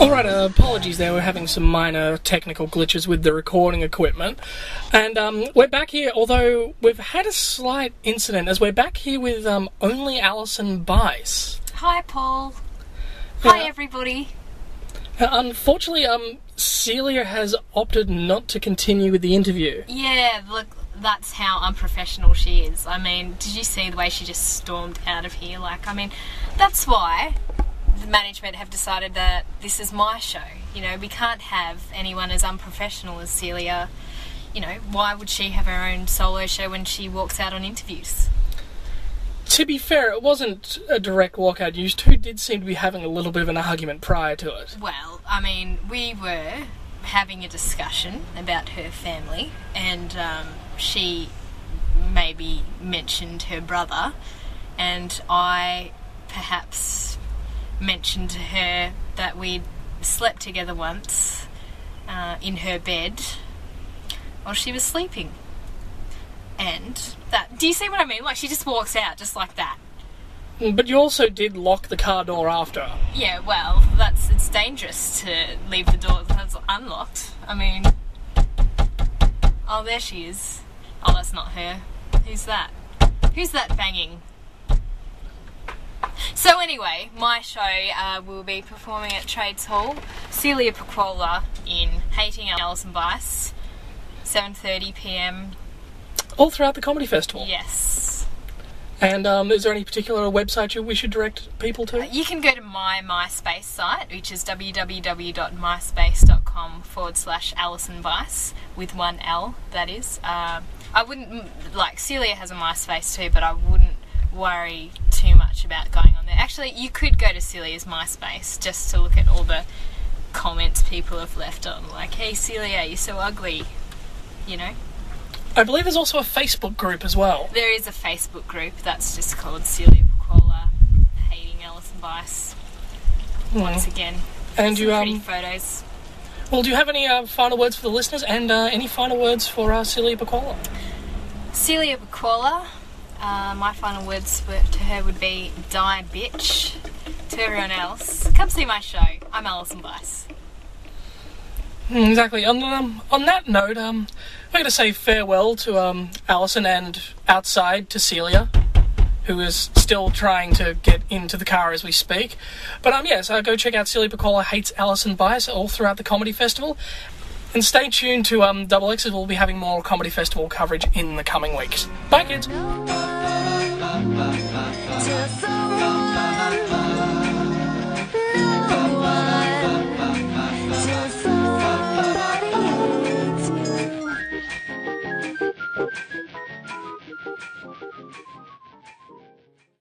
Alright, uh, apologies there. We're having some minor technical glitches with the recording equipment. And um, we're back here, although we've had a slight incident, as we're back here with um, only Alison Bice. Hi, Paul. Hi, everybody. Uh, unfortunately, um, Celia has opted not to continue with the interview. Yeah, look, that's how unprofessional she is. I mean, did you see the way she just stormed out of here? Like, I mean, that's why management have decided that this is my show. You know, we can't have anyone as unprofessional as Celia. You know, why would she have her own solo show when she walks out on interviews? To be fair, it wasn't a direct walkout. You two did seem to be having a little bit of an argument prior to it. Well, I mean, we were having a discussion about her family, and um, she maybe mentioned her brother, and I perhaps mentioned to her that we'd slept together once uh, in her bed while she was sleeping. And that, do you see what I mean? Like, she just walks out just like that. But you also did lock the car door after. Yeah, well, that's it's dangerous to leave the door that's unlocked. I mean, oh, there she is. Oh, that's not her. Who's that? Who's that banging? So anyway, my show uh, will be performing at Trades Hall. Celia Pacquola in Hating Alison Bice, 7:30 p.m. All throughout the comedy festival. Yes. And um, is there any particular website you we should direct people to? You can go to my MySpace site, which is www.myspace.com forward slash Alison Bice with one L, that is. Um, I wouldn't, like, Celia has a MySpace too, but I wouldn't worry too much about going on there. Actually, you could go to Celia's MySpace just to look at all the comments people have left on, like, hey Celia, you're so ugly, you know? I believe there's also a Facebook group as well. There is a Facebook group that's just called Celia Pacquola Hating Alison Bice. Once again. And you um, photos. well, do you have any uh, final words for the listeners and uh, any final words for uh, Celia Pacquola? Celia Pacquola, uh, my final words to her would be die bitch. To everyone else, come see my show. I'm Alison Bice. Mm, Exactly. On um, on that note, um, we're going to say farewell to um, Alison and outside to Celia, who is still trying to get into the car as we speak. But um, yes, uh, go check out Celia Pacquola hates Alison Bice all throughout the comedy festival, and stay tuned to um, Double X, we'll be having more comedy festival coverage in the coming weeks. Bye, kids!